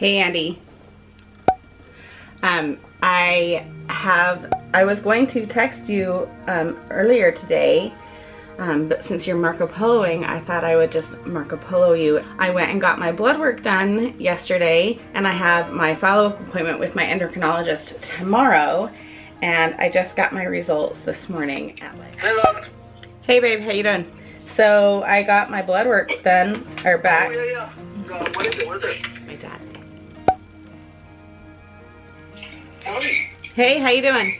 Hey Andy. Um, I have, I was going to text you um, earlier today, um, but since you're Marco Poloing, I thought I would just Marco Polo you. I went and got my blood work done yesterday, and I have my follow-up appointment with my endocrinologist tomorrow, and I just got my results this morning. Hello. Hey babe, how you doing? So I got my blood work done, or back. Oh, yeah, yeah. Uh, what is it? What is it? Howdy. Hey, how you doing?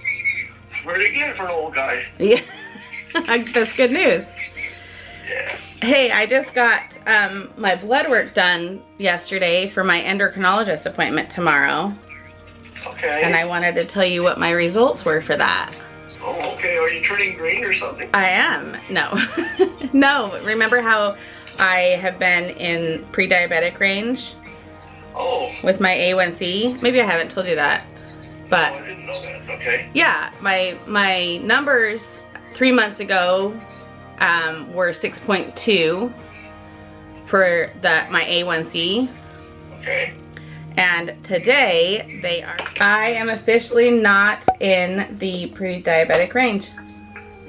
Pretty good for an old guy. Yeah, that's good news. Yeah. Hey, I just got um, my blood work done yesterday for my endocrinologist appointment tomorrow. Okay. And I wanted to tell you what my results were for that. Oh, okay. Are you turning green or something? I am. No. no, remember how I have been in pre-diabetic range Oh. with my A1C? Maybe I haven't told you that. But oh, I didn't know that. Okay. yeah, my my numbers three months ago um, were 6.2 for that my A1C, Okay. and today they are. I am officially not in the pre-diabetic range.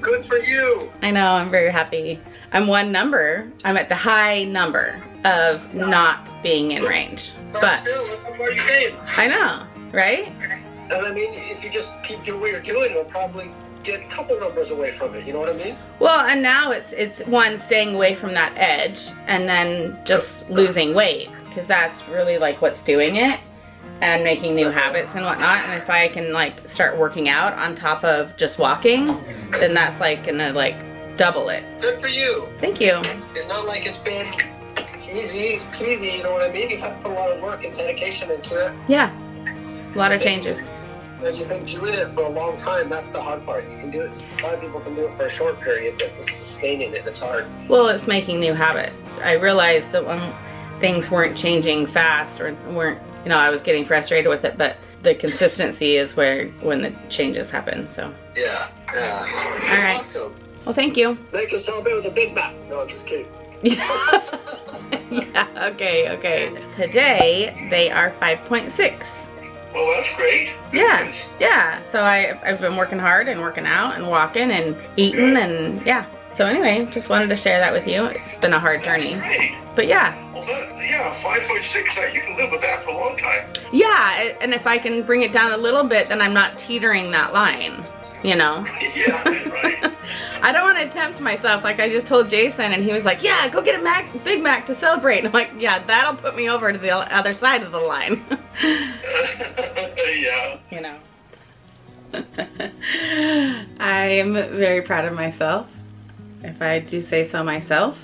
Good for you. I know, I'm very happy. I'm one number. I'm at the high number of not being in range, but still, look how far you came. I know, right? And I mean, if you just keep doing what you're doing, you'll probably get a couple numbers away from it. You know what I mean? Well, and now it's it's one staying away from that edge and then just losing weight because that's really like what's doing it and making new habits and whatnot. And if I can like start working out on top of just walking, then that's like gonna like double it. Good for you. Thank you. It's not like it's been easy peasy. You know what I mean? You've had to put a lot of work and dedication into it. Yeah, a lot of changes. And you've been doing it for a long time. That's the hard part. You can do it. A lot of people can do it for a short period, but sustaining it, it's hard. Well, it's making new habits. I realized that when things weren't changing fast or weren't, you know, I was getting frustrated with it, but the consistency is where when the changes happen. So, Yeah. Yeah. All right. Awesome. well, thank you. Make us celebrate with a Big Mac. No, I'm just kidding. yeah, okay, okay. Today they are 5.6. Well, that's great. Yeah, yeah. So I, I've been working hard and working out and walking and eating and yeah. So anyway, just wanted to share that with you. It's been a hard journey. Great. But yeah, Well, that, yeah, 5.6, that, you can live with that for a long time. yeah. And if I can bring it down a little bit, then I'm not teetering that line, you know? Yeah, right. I don't want to tempt myself like I just told Jason and he was like, yeah, go get a Mac, Big Mac to celebrate. And I'm like, yeah, that'll put me over to the other side of the line. yeah. you know. I'm very proud of myself. If I do say so myself,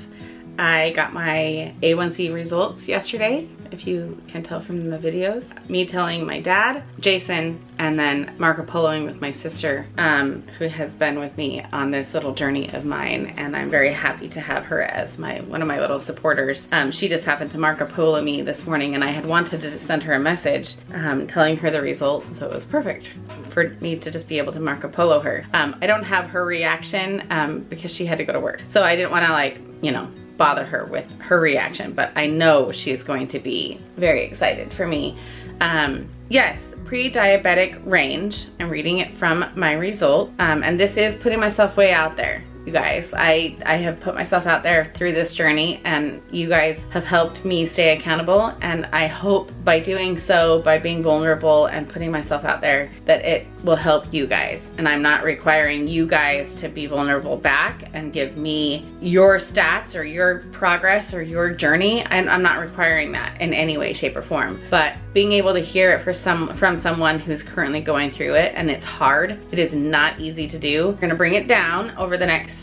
I got my A1C results yesterday, if you can tell from the videos. Me telling my dad, Jason, and then Marco Poloing with my sister, um, who has been with me on this little journey of mine, and I'm very happy to have her as my one of my little supporters. Um, she just happened to Marco Polo me this morning, and I had wanted to send her a message um, telling her the results, so it was perfect for me to just be able to Marco Polo her. Um, I don't have her reaction um, because she had to go to work, so I didn't want to like, you know, bother her with her reaction, but I know she's going to be very excited for me. Um, yes, pre-diabetic range. I'm reading it from my result. Um, and this is putting myself way out there. You guys, I, I have put myself out there through this journey and you guys have helped me stay accountable and I hope by doing so, by being vulnerable and putting myself out there, that it will help you guys. And I'm not requiring you guys to be vulnerable back and give me your stats or your progress or your journey. I'm, I'm not requiring that in any way, shape or form. But being able to hear it for some, from someone who's currently going through it and it's hard, it is not easy to do. We're gonna bring it down over the next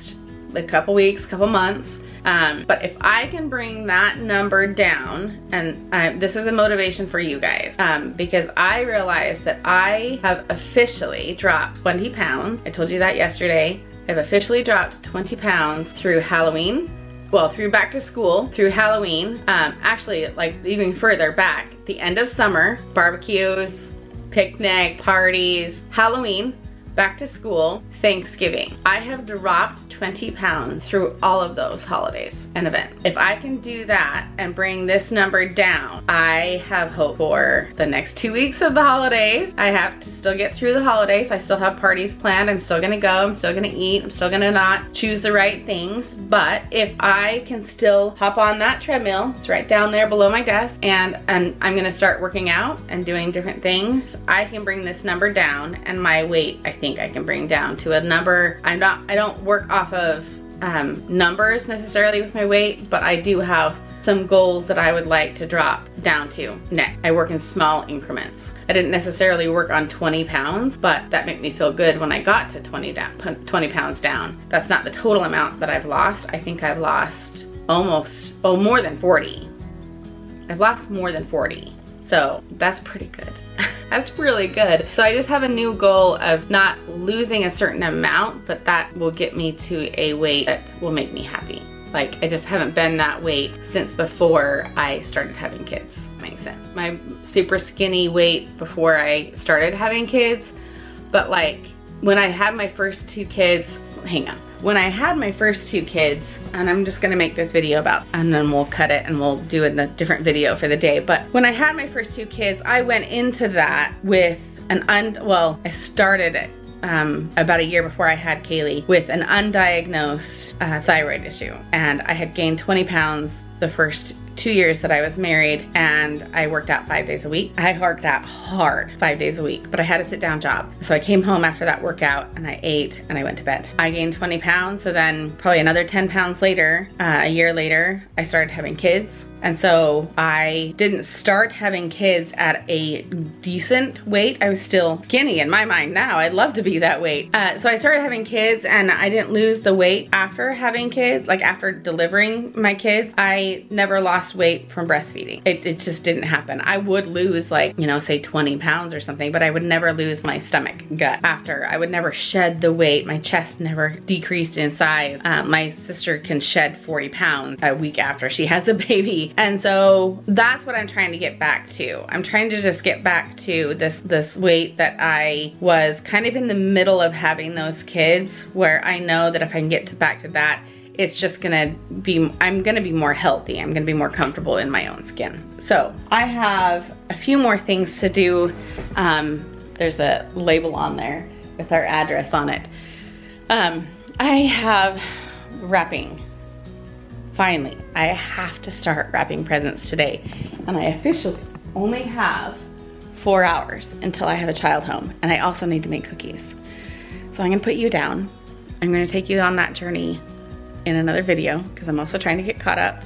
a couple weeks, couple months. Um, but if I can bring that number down, and this is a motivation for you guys, um, because I realized that I have officially dropped 20 pounds. I told you that yesterday. I've officially dropped 20 pounds through Halloween. Well, through back to school, through Halloween, um, actually like even further back, the end of summer, barbecues, picnic, parties, Halloween, back to school, Thanksgiving. I have dropped 20 pounds through all of those holidays and events. If I can do that and bring this number down, I have hope for the next two weeks of the holidays. I have to still get through the holidays. I still have parties planned. I'm still gonna go. I'm still gonna eat. I'm still gonna not choose the right things. But if I can still hop on that treadmill, it's right down there below my desk, and, and I'm gonna start working out and doing different things, I can bring this number down and my weight, I think I can bring down to a number. I'm not, I don't work off of um, numbers necessarily with my weight, but I do have some goals that I would like to drop down to next. I work in small increments. I didn't necessarily work on 20 pounds, but that made me feel good when I got to 20, down, 20 pounds down. That's not the total amount that I've lost. I think I've lost almost, oh, more than 40. I've lost more than 40. So that's pretty good. that's really good. So I just have a new goal of not losing a certain amount, but that will get me to a weight that will make me happy. Like I just haven't been that weight since before I started having kids. Makes sense. My super skinny weight before I started having kids, but like when I had my first two kids, hang on. When I had my first two kids, and I'm just gonna make this video about, and then we'll cut it and we'll do in a different video for the day. But when I had my first two kids, I went into that with an un, well, I started it um, about a year before I had Kaylee with an undiagnosed uh, thyroid issue. And I had gained 20 pounds the first two years that I was married and I worked out five days a week. I worked out hard five days a week, but I had a sit down job. So I came home after that workout and I ate and I went to bed. I gained 20 pounds. So then probably another 10 pounds later, uh, a year later, I started having kids and so I didn't start having kids at a decent weight. I was still skinny in my mind now. I'd love to be that weight. Uh, so I started having kids and I didn't lose the weight after having kids, like after delivering my kids. I never lost weight from breastfeeding. It, it just didn't happen. I would lose like, you know, say 20 pounds or something, but I would never lose my stomach gut after. I would never shed the weight. My chest never decreased in size. Uh, my sister can shed 40 pounds a week after she has a baby and so that's what I'm trying to get back to. I'm trying to just get back to this, this weight that I was kind of in the middle of having those kids where I know that if I can get to back to that, it's just gonna be, I'm gonna be more healthy. I'm gonna be more comfortable in my own skin. So I have a few more things to do. Um, there's a label on there with our address on it. Um, I have wrapping Finally, I have to start wrapping presents today. And I officially only have four hours until I have a child home. And I also need to make cookies. So I'm gonna put you down. I'm gonna take you on that journey in another video because I'm also trying to get caught up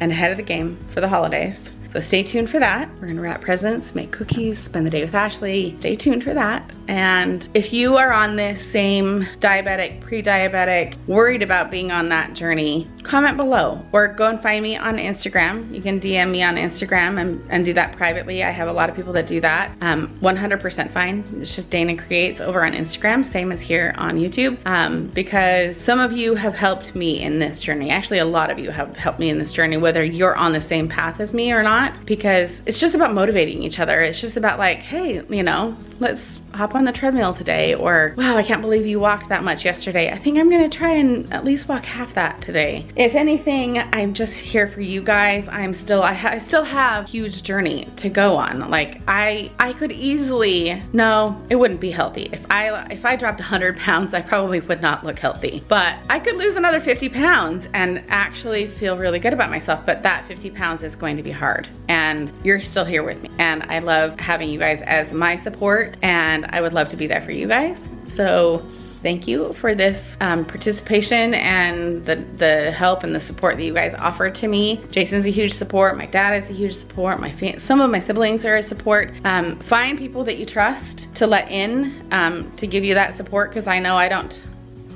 and ahead of the game for the holidays. So stay tuned for that. We're gonna wrap presents, make cookies, spend the day with Ashley. Stay tuned for that. And if you are on this same diabetic, pre-diabetic, worried about being on that journey, comment below or go and find me on Instagram. You can DM me on Instagram and, and do that privately. I have a lot of people that do that. 100% um, fine. It's just Dayna Creates over on Instagram, same as here on YouTube, um, because some of you have helped me in this journey. Actually, a lot of you have helped me in this journey, whether you're on the same path as me or not not because it's just about motivating each other. It's just about like, hey, you know, let's hop on the treadmill today or wow I can't believe you walked that much yesterday. I think I'm gonna try and at least walk half that today. If anything I'm just here for you guys. I'm still I, I still have huge journey to go on. Like I I could easily no it wouldn't be healthy. If I if I dropped 100 pounds I probably would not look healthy. But I could lose another 50 pounds and actually feel really good about myself but that 50 pounds is going to be hard. And you're still here with me. And I love having you guys as my support and and I would love to be there for you guys. So thank you for this um, participation and the, the help and the support that you guys offer to me. Jason's a huge support, my dad is a huge support, my some of my siblings are a support. Um, find people that you trust to let in um, to give you that support because I know I don't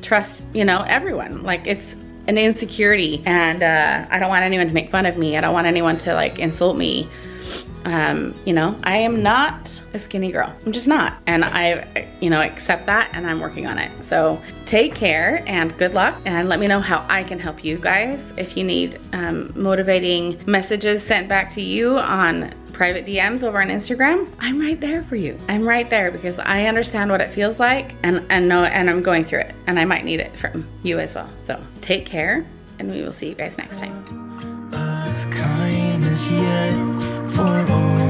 trust, you know, everyone. Like it's an insecurity and uh, I don't want anyone to make fun of me. I don't want anyone to like insult me Um, you know, I am not a skinny girl. I'm just not. And I, you know, accept that and I'm working on it. So take care and good luck. And let me know how I can help you guys. If you need um, motivating messages sent back to you on private DMs over on Instagram, I'm right there for you. I'm right there because I understand what it feels like and, and know and I'm going through it and I might need it from you as well. So take care and we will see you guys next time. For all